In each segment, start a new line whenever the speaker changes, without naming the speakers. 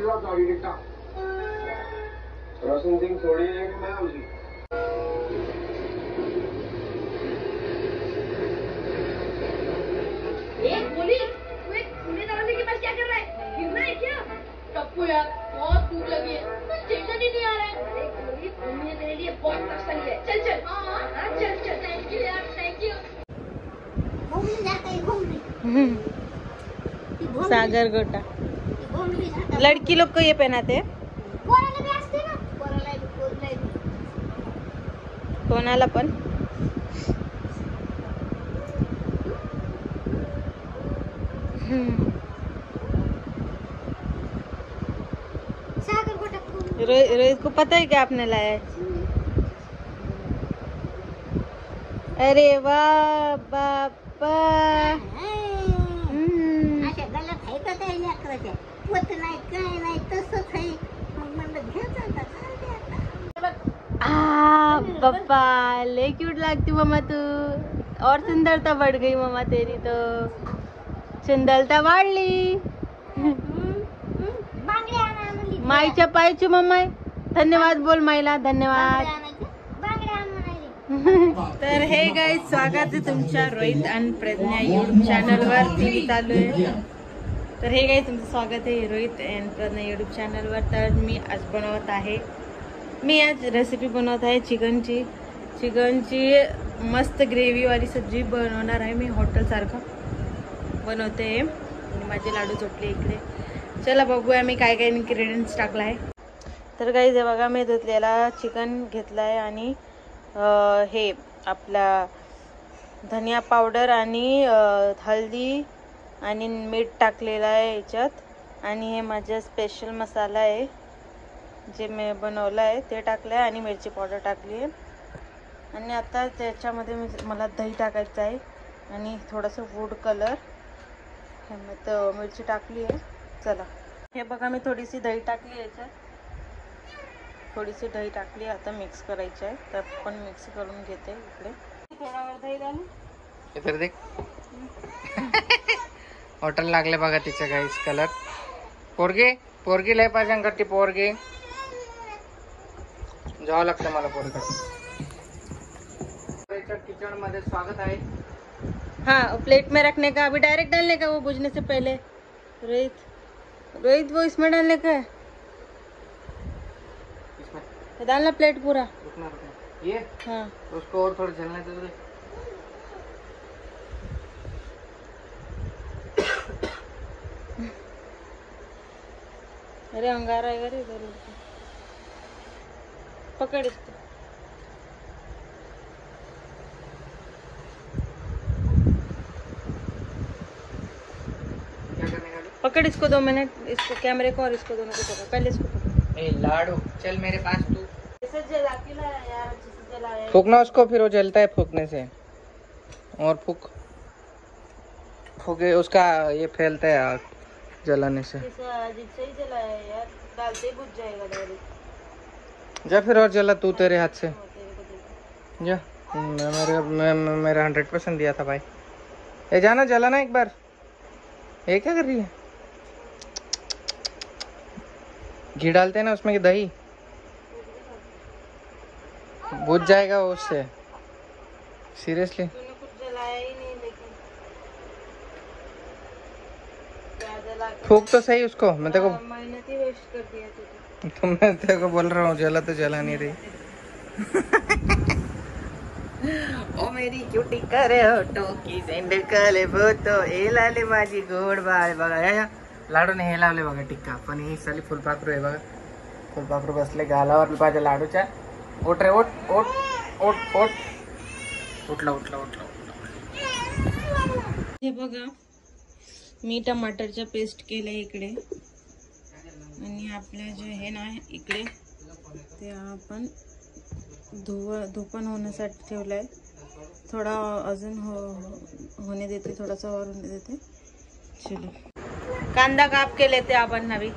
गाडी रोशन सिंह थोड़ी मैं
है? गिरना है क्या? टप्पू यार बहुत भूख लगी है। कुछ टेंशन ही नहीं आ रहा है। अरे गोली घूमने तेरे लिए बहुत तसल्ली है। चल चल। हाँ हाँ चल चल। थैंक यू यार थैंक यू
घुमली जाता है घुमली ती घुमली-
सागर गोटा. लड़की लोग को ये पहनाते हैं. कोणाला पण. रोहित रोहित को पता है क्या आपने लाया है अरे वाह बापा पप्पा ले क्यूट लगती मम्मा तू. और सुंदरता बढ़ गई मम्मा तेरी तो. सुंदरता वाढली. माईच्या पायची मम्मा धन्यवाद बोल माईला धन्यवाद. तर हे गाईज स्वागत आहे तुमच्या रोहित आणि प्रज्ञा युट्यूब चॅनलवर टी चालू आहे. तर हे गाईज तुमचं स्वागत आहे रोहित अँड प्रज्ञा युट्यूब चॅनलवर तर मी आज बनवत आहे मी आज रेसिपी बनवत आहे चिकनची. चिकनची मस्त ग्रेव्हीवाली सब्जी बनवणार आहे मी हॉटेलसारखं बनवते. आणि माझे लाडू चोटले इकडे. चला बघूया मी काय काय इन्ग्रेडियंट्स टाकला आहे. तर काही जे बघा मी धुतलेला चिकन घेतला आहे आणि हे आपला धनिया पावडर आणि हळदी आणि मीठ टाकलेलं आहे याच्यात. आणि हे माझं स्पेशल मसाला आहे. जे मी बनवलं आहे ते टाकलं आहे आणि मिरची पावडर टाकली आहे. आणि आता त्याच्यामध्ये मी मला दही टाकायचं आहे आणि थोडंसं वूड कलर हे तर मिरची टाकली आहे. चला. हे बघा मी थोडीशी दही टाकली याच्यात. थोडीशी दही टाकली आता मिक्स करायची आहे. तर पण मिक्स करून घेते इकडे. थोडा वेळ दही झाली
हॉटेल लागले बघा तिच्या गाईस कलर पोरगे पोरगी लय पाहिजे करते पोरगी. जावं लागतं मला पोरगी. किचन मध्ये स्वागत आहे.
हाँ प्लेट में रखने का अभी डायरेक्ट डालने का वो बुझने से पहले. रोहित रोहित वो इसमें डालने का है?
इसमें?
डालना प्लेट पूरा.
रुकना रुकना ये?
हाँ.
उसको और थोड़ा जलने दे दो।
अरे अंगारा है अरे इधर। पकड़ इसको।
क्या करने का?
पकड़ इसको दो मिनट इसको कैमरे को और इसको दोनों को पकड़ पहले इसको पकड़।
ए लाडू चल मेरे पास तू। फूकना उसको फिर वो जलता है फूकने से। और फूक फूके उसका ये फैलता है आग जलाने से।
से ही जलाया यार डालते ही बुझ जाएगा डायरेक्ट।
जा फिर और जला तू तेरे हाथ से। जा। मैं मेरे मैं, मैं मेरा हंड्रेड परसेंट दिया था भाई। ये जाना जला ना एक बार। ये क्या कर रही है? घी डालते हैं ना उसमें दही? बुझ जाएगा उससे। सीरियसली
तूने कुछ जलाया ही नहीं लेकिन क्या जला के
फूक तो सही उसको मैं तेरे
हाँ, मेहनत ही वेस्ट कर दिया तूने
तो मैं तेरे को बोल रहा हूँ जला तो जला नहीं रही। ओ मेरी क्यूटी करे टोकी सेंड कले भूतो ए लाले माझी गोड बाळ बघा या या लाडूने हे लावले बघा टिक्का। पण ही साली फुलपाखरू आहे बघा फुलपाखरू बसले गालावर पाहिजे लाडूच्या ओट रे ओट ओट ओट ओट उठला उठला उठला
हे बघा मी टमाटरच्या पेस्ट केलंय इकडे. आणि आपलं जे हे ना इकडे ते आपण धुव धुपण होण्यासाठी ठेवलंय. थोडा अजून हो होणे देते थोडासा और होणे देते. चलो. कांदा काप के लेते आपण नवी.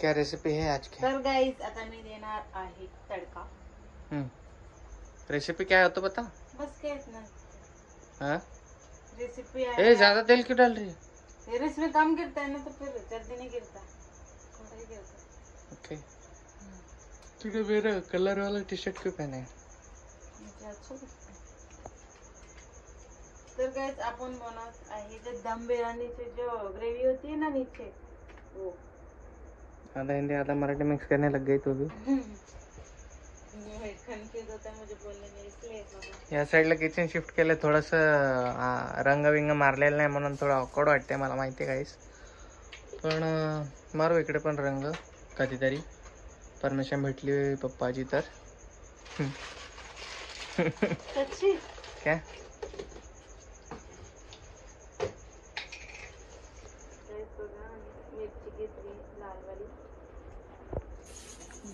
क्या रेसिपी है आज की?
तर गाईज आता मी देणार आहे तडका.
रेसिपी क्या है तो बता.
बस काय ना.
हाँ?
रेसिपी
ए ज़्यादा तेल क्यों डाल रही है?
टेरेस में काम करता है ना तो फिर जल्दी नहीं गिरता। थोड़ा ही गिरता
ओके। तूने मेरा कलर वाला टी शर्ट क्यों पहने है?
अच्छा है। तर गाइस आपण बनवत आहे जे दम बिर्याणीची जो ग्रेव्ही होती है ना नीचे वो।
आधा हिंदी आधा मराठी मिक्स करने लग गई तू भी या साईडला किचन शिफ्ट केलं थोडंसं रंग विंग मारलेलं नाही म्हणून थोडं ऑकवर्ड वाटते मला माहिती आहे काहीच पण मारू इकडे पण रंग कधीतरी. परमिशन भेटली पप्पाची तर. काय?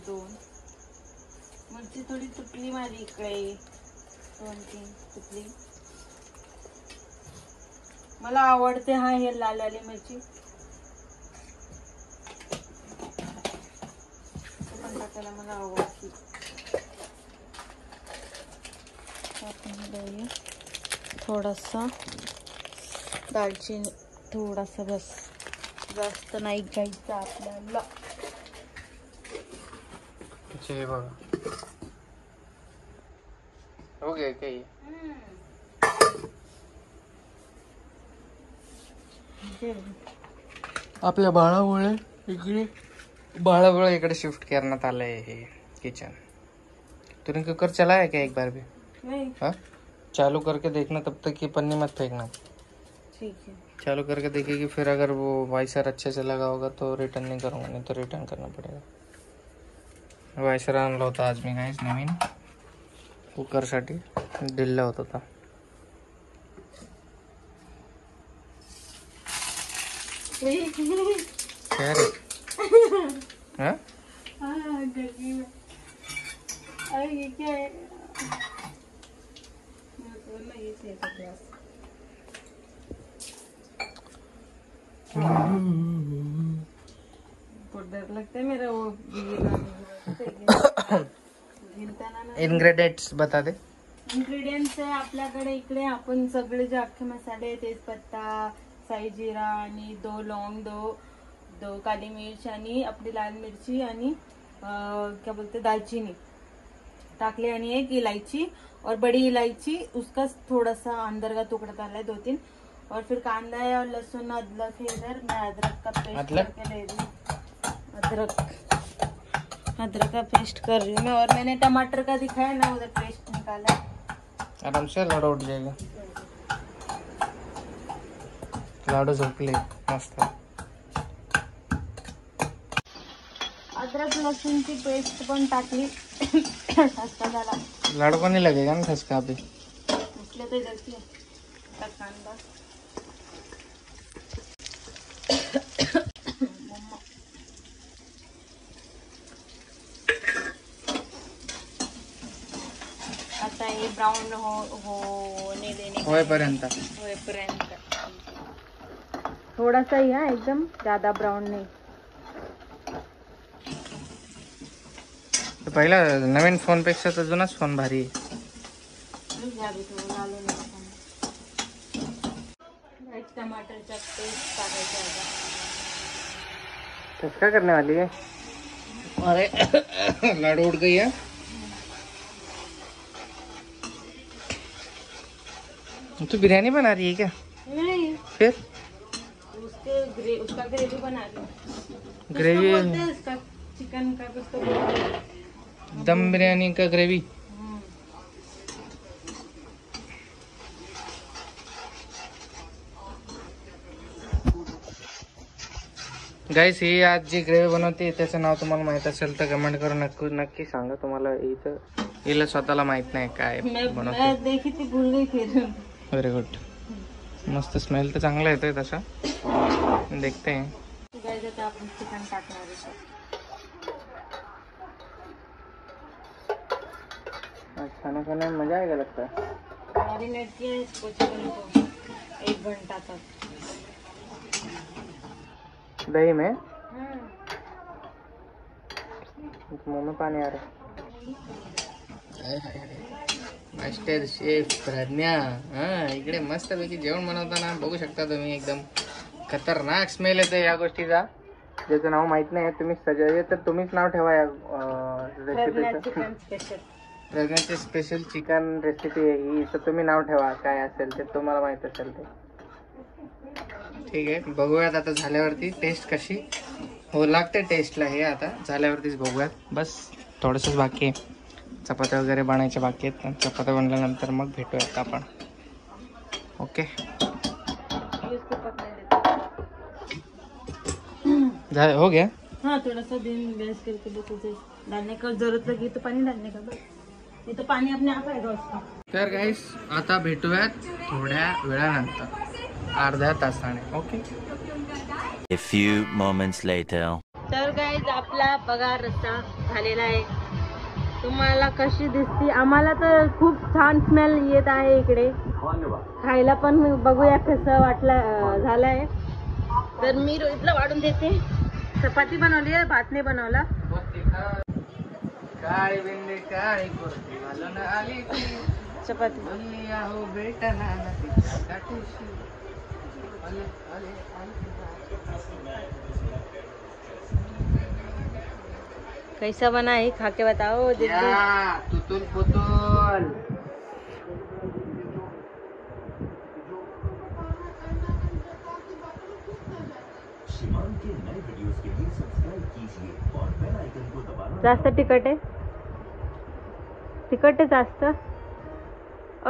दोन. वरची थोडी तुटली माझी इकडे. दोन तीन तुटली. मला आवडते हा हे लालवाली मिरची. पण टाकायला मला आवडते. आपण थोडासा दालचिनी थोडासा बस जास्त नाही घ्यायचा आपल्याला.
हे बघा. हो गे काही आपल्या बाळामुळे इकडे बाळामुळे इकडे शिफ्ट करण्यात आलंय हे किचन तूने कुकर चलाया क्या एक बार भी
नहीं.
हाँ? चालू करके देखना तब तक ये पन्नी मत फेंकना.
ठीक है
चालू करके देखिए फिर अगर वो वाइसर अच्छे से लगा होगा तो रिटर्न नहीं करूँगा नहीं तो रिटर्न करना पड़ेगा। वायसर आणला होता आज मी काहीच नवीन। कुकरसाठी दिल्ला होत होता काय रे? हा?
हाँ
इन्ग्रेडियंट्स बता दे.
इंग्रेडियंट्स आहे आपल्याकडे इकडे आपण सगळे जे अख्खे मसाले तेजपत्ता साई जिरा आणि दो लौंग दो दो काली मिर्च आणि आपली लाल मिरची आणि क्या बोलते दालचीनी टाकले आणि एक इलायची और बड़ी इलायची. उसका थोड़ा सा अंदर का टुकड़ा डाला है दो तीन और फिर कांदा है और लहसुन अदरक है इधर मैं अदरक का पेस्ट? करके ले रही अदरक. अदरक का पेस्ट कर रही हूँ मैं और मैंने टमाटर का दिखाया ना उधर पेस्ट निकाला।
आराम से लाडू उठ जाएगा। लाडू झोपले मस्त
अद्रक लसूणची पेस्ट पण टाकली ठसका झाला
लाडू को नहीं लगेगा ना खसका अभी?
म्हटलं तर जशी आता हे हो होने देने
होईपर्यंत
होईपर्यंत थोडासा ही हा एकदम ज़्यादा ब्राऊन नाही.
पहिला नवीन फ़ोन पेक्षा तर जुनाच फ़ोन भारी आहे.
थोडं एक टमाटरचा पेस्ट टाकायचा
तो क्या करने वाली है अरे लाडू उठ गई है तू बिरयानी बना रही है क्या?
नहीं।
फिर?
उसके ग्रे उसका ग्रेवी बना ली
ग्रेवी?
चिकन का कुछ तो
दम बिरयानी का ग्रेवी. गाईस ही आज जी ग्रेव्ही बनवते त्याचं नाव तुम्हाला माहित असेल तर कमेंट करून नक्की नक्की सांगा तुम्हाला. हिचं हिला स्वतःला माहित नाही काय
मैं
बनवते. व्हेरी गुड मस्त स्मेल तर चांगला येतोय तसा. देखते हैं.
आपण चिकन टाकणार
खाना खाने में मज़ा आएगा लगता है.
मैरिनेट किया है इसको चिकन को एक घंटा तक.
दही में?
हम्म.
मुँह में पानी आ रहा मास्टर शेफ प्रज्ञा हा इकडे मस्त पैकी जेवण बनवताना बघू शकता तुम्ही एकदम खतरनाक स्मेल येते या गोष्टीचा ज्याचं नाव माहीत नाही तुम्ही सजावे तर तुम्हीच नाव ठेवा या रेसिपीचं प्रज्ञाची स्पेशल चिकन रेसिपी आहे ही तर तुम्ही नाव ठेवा काय असेल ते तुम्हाला माहीत असेल ते ठीक आहे बघूयात आता झाल्यावरती टेस्ट कशी हो लागते टेस्टला हे आता झाल्यावरतीच बघूयात बस थोडंसंच बाकी आहे चपात्या वगैरे बनायच्या बाकी आहेत. पण चपात्या बनल्यानंतर मग भेटूयात आपण. ओके. झालं? हो गया?
हाँ थोड़ा सा दिन गैस करके बस उसे डालने का जरूरत लगी तो पानी डालने का बस ये तो पानी अपने आप आएगा उसका
तर गाईस आता भेटूयात थोड्या वेळानंतर. अर्ध्या तासाने. Okay?
A few moments later.
तर गाईज आपला पगार रस्ता झालेला आहे. तुम्हाला कशी दिसती? आम्हाला तर खूप छान स्मेल येत आहे इकडे. खायला पण बघूया कसं वाटलं झालंय. तर मी रोहितला वाढून देते. चपाती बनवली आहे भात नाही बनवला
कुर्ती घालून आली
चपाती.
बोलली आहो भेटना ना तिच्या गाठीशी. आले, आले, आले.
कैसा बना है? खा के बताओ
तुतुल पुतुल
जास्त तिखट आहे तिखट आहे जास्त?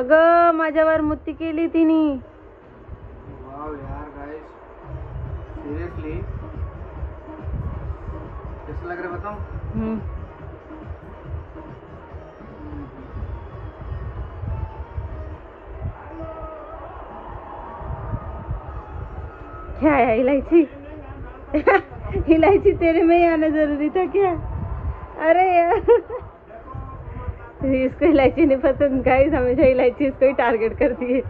अगं माझ्यावर मुत्ती केली तिने.
वाव यार गाइस सीरियसली कैसा लग रहा
हम्म. क्या है इलायची? इलायची तेरे में ही आना ज़रूरी था क्या? अरे यार। इसको इलायची नहीं पसंद गाइस हमेशा इलायची इसको ही टारगेट करती है।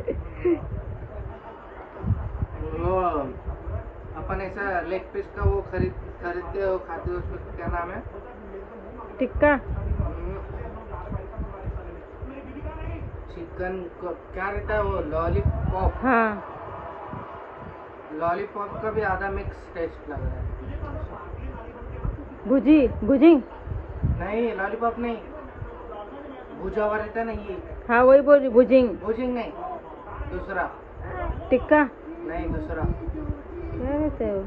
अपन ऐसा लेग पीस का वो खरीद खरीदते हो खाते हो उसका क्या नाम है?
टिक्का?
चिकन क्या रहता है वो? लॉलीपॉप
हाँ।
लॉलीपॉप का भी आधा मिक्स टेस्ट लग रहा है।
भुजी भुजिंग?
नहीं लॉलीपॉप नहीं। भुजा हुआ रहता नहीं
हाँ वही बोल रही भुजिंग।
भुजिंग नहीं दूसरा।
टिक्का?
नहीं दूसरा।
क्या रहता है?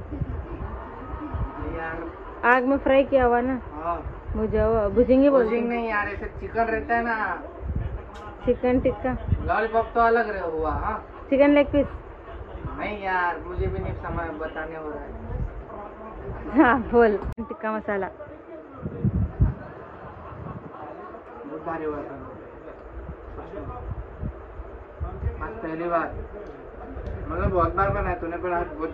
आग में फ्राई किया हुआ ना?
हाँ।
भुजा हुआ भुजिंग बोलते
नहीं यार ऐसे चिकन रहता है ना।
चिकन टिक्का।
लॉलीपॉप तो अलग रह हुआ हाँ।
Chicken leg piece.
नहीं यार मुझे भी नहीं समय बताने हो रहा है।
हाँ बोल। टिक्का मसाला।
बहुत भारी हुआ पहली बार। मतलब बहुत बार बनाया तूने पर आज बहुत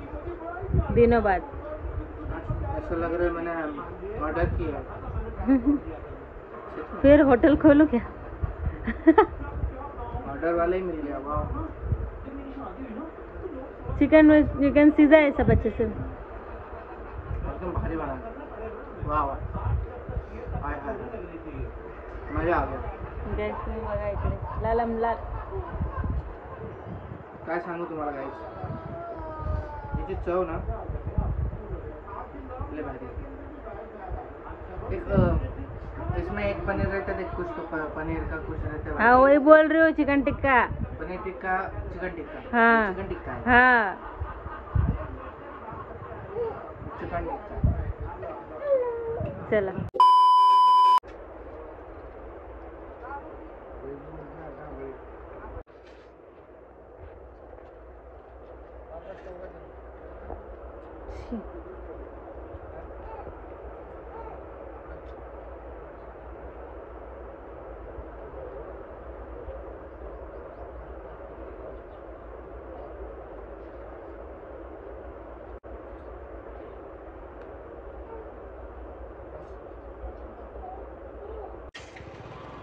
दिनों बाद।
ऐसा लग रहा है मैंने ऑर्डर किया
फिर होटल खोलूं क्या?
ऑर्डर वाला ही मिल गया वाह।
चिकन चिकन सीधा है सब अच्छे से।
एकदम भारी बना वाह वाह। मज़ा आ गया।
गॅस बघा इकडे लालम लाल।
काय सांगू तुम्हाला गाईस याची चव ना लय भारी एक इसमें एक पनीर रहता है कुछ तो पनीर का कुछ रहता है
हाँ वही बोल रही हूँ चिकन टिक्का
पनीर टिक्का चिकन टिक्का
हाँ।
चिकन टिक्का है।
हाँ।
चिकन टिक्का
चला।